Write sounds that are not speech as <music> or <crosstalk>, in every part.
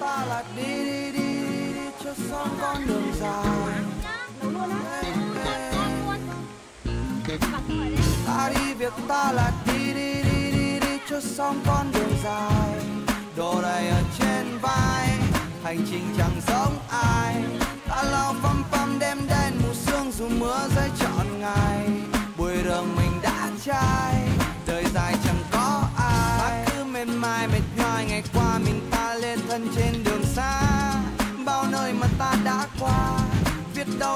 ta là đi đi đi đi, đi cho xong con đường dài. Ta đi việc ta là đi đi đi đi đi cho xong con đường dài. Đồ đầy ở trên vai hành trình chẳng giống ai. Ta lao phăm phăm đêm đen mù sương dù mưa rơi trọn ngày. Bụi đường mình đã chai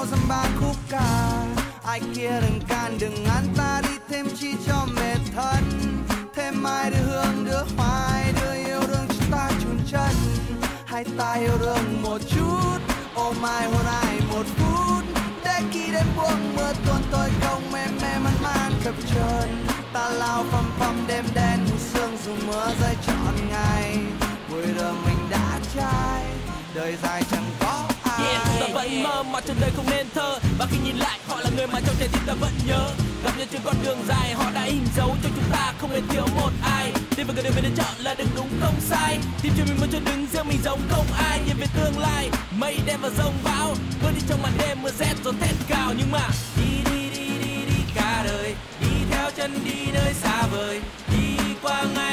kau đâu khúc ca. Ai kia đừng can ta, đi thêm chi cho mệt thân. Thêm mai đưa hương, đưa hoài, đưa yêu đương chúng ta chun chân. Hai ta yêu đương một chút ôm mai hôn ai một phút. Để khi đêm buông mưa tuôn tôi không mê mê man man chập chờn. Ta lao phăm phăm đêm đen mù sương dù mưa rơi trọn ngày. Bụi đường mình đã trai, đời dài chẳng vẫn trên đời không nên thơ. Và khi nhìn lại, họ là người mà trong trái tim ta vẫn nhớ. Gặp nhau trên con đường dài, họ đã in dấu cho chúng ta không nên thiếu một ai. Đi vào cái đường mình đã chọn là đừng đúng không sai. Tìm cho mình muốn cho đứng riêng mình giống không ai. Nhìn về tương lai, mây đen và rông bão. Bước đi trong màn đêm, mưa rét gió thét cao Nhưng mà, đi đi đi đi đi cả đời. Đi theo chân đi nơi xa vời. Đi qua ngày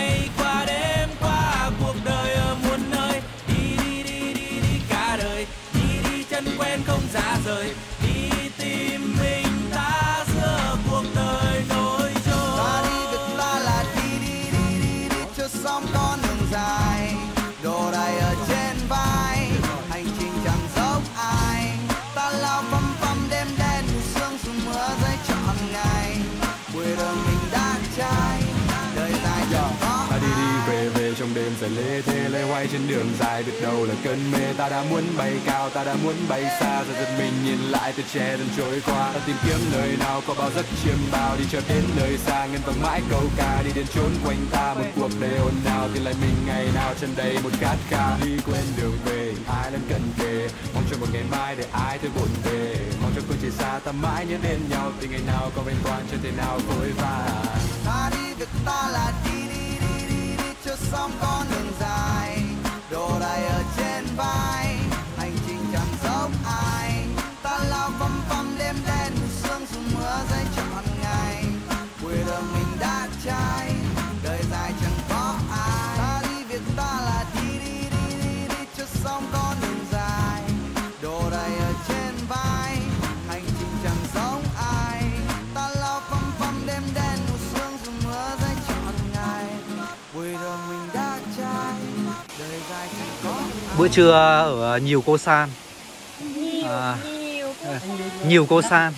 lê thê lê hoay trên đường dài biết đâu là cơn mê. Ta đã muốn bay cao ta đã muốn bay xa. Rồi giật mình nhìn lại từ che dần trôi qua. Ta tìm kiếm nơi nào có bao giấc chiêm bao. Đi chợt đến nơi xa ngân vang mãi câu ca. Đi đến chốn quanh ta một cuộc đời ồn nào, thì lại mình ngày nào chân đầy một khát khao. Đi quên đường về ai lên cần kề? Mong cho một ngày mai để ai thôi buồn về. Mong cho cơn chia xa ta mãi nhớ đến nhau. Thì ngày nào có bên quan chưa thể nào vội vàng Bữa trưa ở nhiều cô san. Nhiều À. nhiều Nhiều cô san.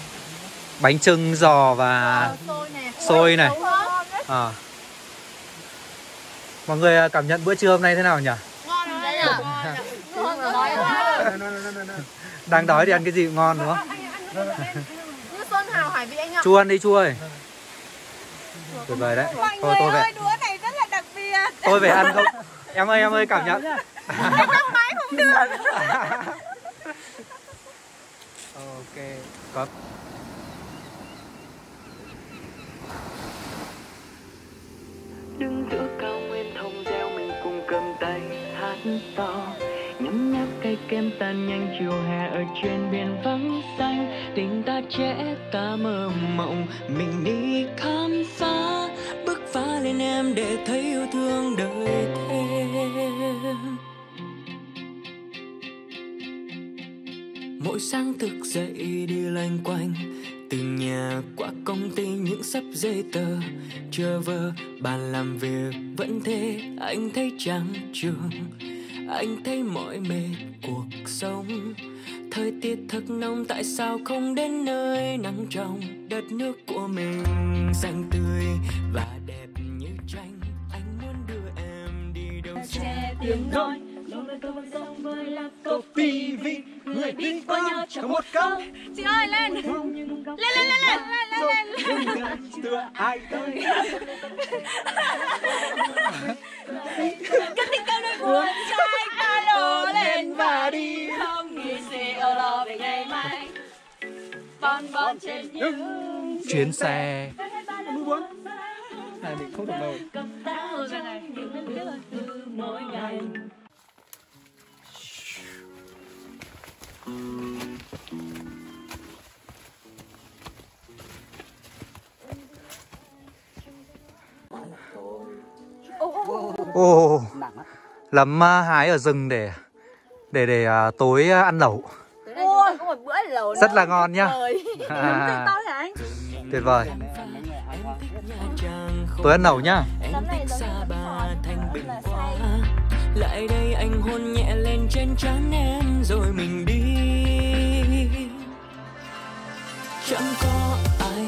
Bánh trưng giò và xôi nè. xôi này. À. Mọi người cảm nhận bữa trưa hôm nay thế nào nhỉ? <laughs> Đang đói thì ăn cái gì cũng ngon đúng không? như Xuân Hào Hải Vị anh ạ. Chu ăn đi Chu ơi. Tuyệt vời đấy. Thôi tôi về đũa này rất là đặc biệt. Tôi về ăn không? Em ơi em ơi cảm nhận <laughs> Ok, Có đứng giữa cao nguyên thông reo mình cùng cầm tay hát to. Nhấm nháp cây kem tan nhanh chiều hè ở trên biển vắng xanh. Tình ta trẻ, ta mơ mộng, mình đi khám phá. Bước phá lên em để thấy yêu thương đời thêm. Mỗi sáng thức dậy đi loanh quanh. Từ nhà qua công ty những sắp giấy tờ. Chưa vơ bàn làm việc vẫn thế. Anh thấy chán trường anh thấy mỏi mệt cuộc sống. Thời tiết thật nóng, tại sao không đến nơi nắng trong đất nước của mình? Xanh tươi và đẹp như tranh. Anh muốn đưa em đi đâu che tiếng nói lòng lời tôi vẫn sống với lá coffee vì người đi qua nhau một câu chị ơi lên. Lên lên lên lên lên lên lên. Tựa ai tới. Cất tiếng câu nói buồn trai ta lố lên và đi. Không nghĩ gì âu lo về ngày mai. Bon bon trên những chuyến xe. này mình không được đâu à, hái ở rừng để để để à, tối à, ăn lẩu. Ôi, có một bữa lẩu Rất là ngon nhá. À, <laughs> to hả anh? tuyệt vời. Tối ăn lẩu nhá. Lại đây anh hôn nhẹ lên trên trán em rồi mình đi Chẳng có ai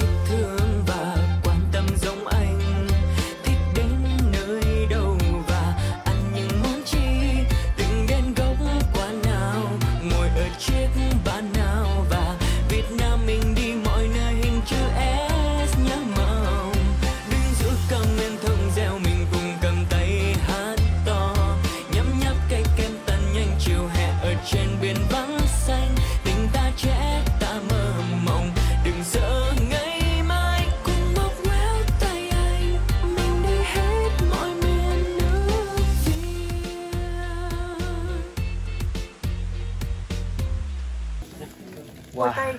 Wow,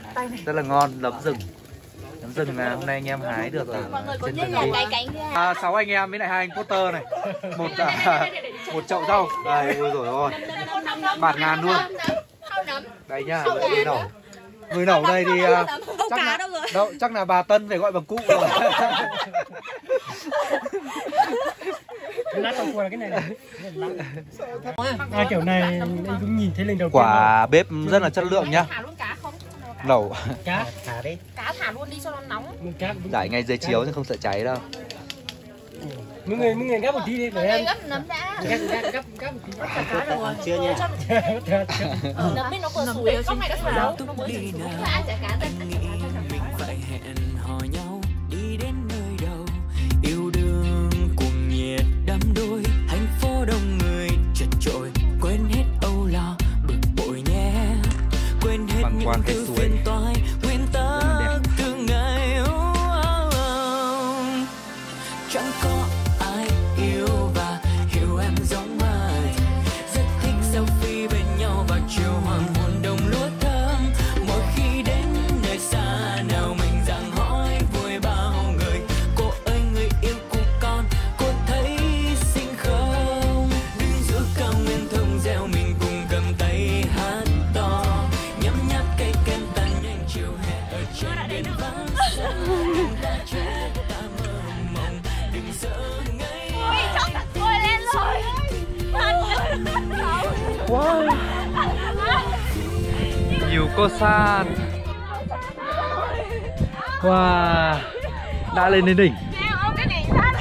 rất là ngon, nấm rừng. Nấm rừng là hôm nay anh em hái được ở trên rừng đi. À, sáu anh em với lại hai anh Potter này. <laughs> Một à, một chậu rau. Đây ôi rồi ôi bạt ngàn luôn. đây nhá người nổ người nổ đây thì à, chắc là đâu chắc là bà Tân phải gọi bằng cụ rồi. Lá tàu cua là cái này này. <laughs> À, kiểu này anh cũng nhìn thấy lần đầu quả bếp rất là chất lượng nhá Luôn cá. Thả đi Cá thả luôn đi cho nó nóng. cá rải ngay dưới chiếu chứ không sợ cháy đâu. Mọi người mọi người gắp một tí đi để em Gấp nấm đã. gắp gắp gắp gắp một tí. Cá rồi. chưa nha. Nấm bên nó vừa sủi, góc này đã sủi đâu. Nó mới đi sủi. Là ăn chả cá nghĩ mình phải hẹn hò nhau đi đến nơi đâu. Yêu đương cuồng nhiệt đắm đuối thành phố đông người chật chội. Quên hết âu lo bực bội nhé. Quên hết Băng những qua cái thứ suối. phiền chẳng có cô san wow đã lên đến đỉnh Em ôm cái đỉnh sắt.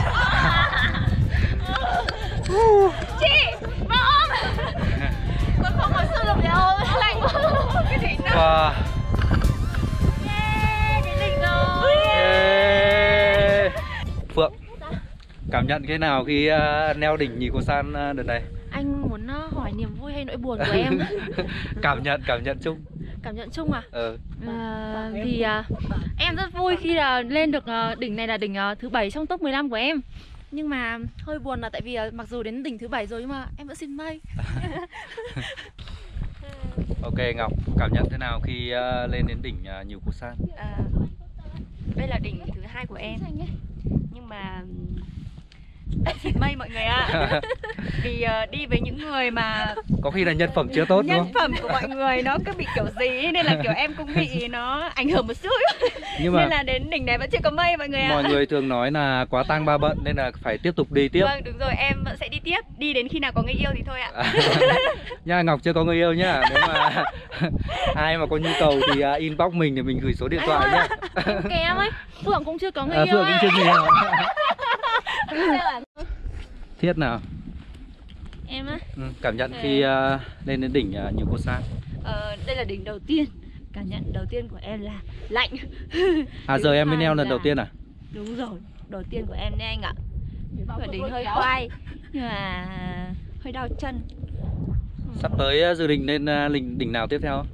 Chị, mà ôm. Con không có sức lực để ôm, lạnh quá. Cái đỉnh đó. wow Yeah, đến đỉnh rồi. Yeah. Phượng cảm nhận thế nào khi uh, leo đỉnh nhì cô san uh, đợt này Anh muốn ờ, hỏi niềm vui hay nỗi buồn của <laughs> em? cảm nhận cảm nhận chung Cảm nhận chung à? ờ. Ờ, thì à, em rất vui khi là lên được à, đỉnh này là đỉnh à, thứ bảy trong top 15 của em. Nhưng mà hơi buồn là tại vì à, mặc dù đến đỉnh thứ bảy rồi nhưng mà em vẫn xin mây <laughs> ok ngọc cảm nhận thế nào khi uh, lên đến đỉnh uh, nhiều cô san À, đây là đỉnh thứ hai của em. Nhưng mà xịt mây mọi người ạ. Vì ờ, đi với những người mà có khi là nhân phẩm chưa tốt đúng nhân không? phẩm của mọi người nó cứ bị kiểu gì nên là kiểu em cũng bị nó ảnh hưởng một chút nhưng mà nên là đến đỉnh này vẫn chưa có mây mọi người ạ. mọi người thường nói là quá tang ba bận nên là phải tiếp tục đi tiếp. Vâng đúng rồi em vẫn sẽ đi tiếp đi đến khi nào có người yêu thì thôi ạ. <laughs> Nha ngọc chưa có người yêu nhá. Nếu mà <laughs> ai mà có nhu cầu thì uh, inbox mình để mình gửi số điện thoại nhá. em kém ấy. Phượng cũng chưa có người à, yêu phượng cũng chưa người yêu <laughs> thiết nào? Em á? Ừ, cảm nhận khi uh, lên đến đỉnh uh, nhiều cô san ờ, đây là đỉnh đầu tiên. Cảm nhận đầu tiên của em là lạnh. <laughs> À giờ em mới leo lần là- đầu tiên à? Đúng rồi đầu tiên của em đấy anh ạ. Ở đỉnh hơi khoai nhưng mà hơi đau chân. Sắp tới uh, dự định lên uh, đỉnh đỉnh nào tiếp theo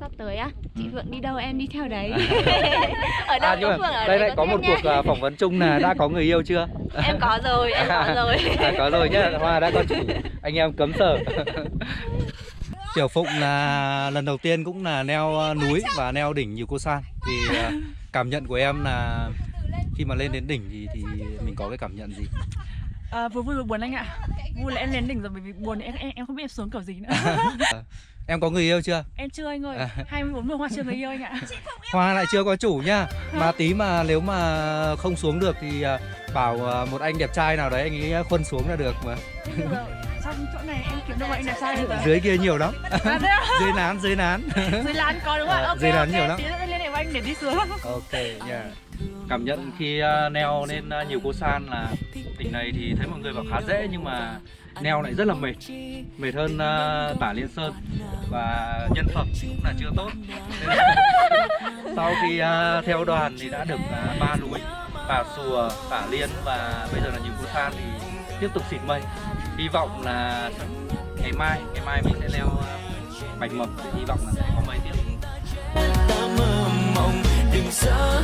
sắp tới á. Chị Ừ. Phượng đi đâu em đi theo đấy. <laughs> Ở đâu à nhưng có Phượng ở đây lại có tiếp một nha. cuộc uh, phỏng vấn chung là đã có người yêu chưa? Em có rồi em có <laughs> rồi. À, có rồi nhá. Hoa đã có chủ. Anh em cấm sở. <laughs> Tiểu phụng là lần đầu tiên cũng là leo uh, núi và leo đỉnh nhiều cô san. Thì cảm nhận của em là khi mà lên đến đỉnh thì thì mình có cái cảm nhận gì À, vừa vui vừa buồn anh ạ. Vui là em lên đỉnh rồi bởi vì buồn thì em em, em không biết em xuống kiểu gì nữa. <laughs> em có người yêu chưa em chưa anh ơi. À. 24 mùa hoa chưa người yêu anh ạ. hoa lại chưa có chủ nha mà tí mà nếu mà không xuống được thì à, bảo à, một anh đẹp trai nào đấy anh ấy khuân xuống là được mà Trong chỗ này em kiếm được một anh đẹp trai dưới kia nhiều lắm À, à? <laughs> dưới nán dưới nán Dưới lán có đúng không ạ? Ờ, Ok, dưới lán ok, nhiều lắm. Tí nữa hệ với anh để đi xuống. ok nha cảm nhận khi uh, neo lên uh, nhiều cô san là đỉnh này thì thấy mọi người bảo khá dễ nhưng mà neo lại rất là mệt. Mệt hơn uh, tả liên sơn và nhân phẩm cũng là chưa tốt. <laughs> Sau khi uh, theo đoàn thì đã được uh, ba núi Bà Sùa, Tả Liên và bây giờ là nhiều cô san thì tiếp tục xịt mây. Hy vọng là ngày mai ngày mai mình sẽ leo uh, bạch mập để hy vọng là sẽ có mây tiếp. Đừng sợ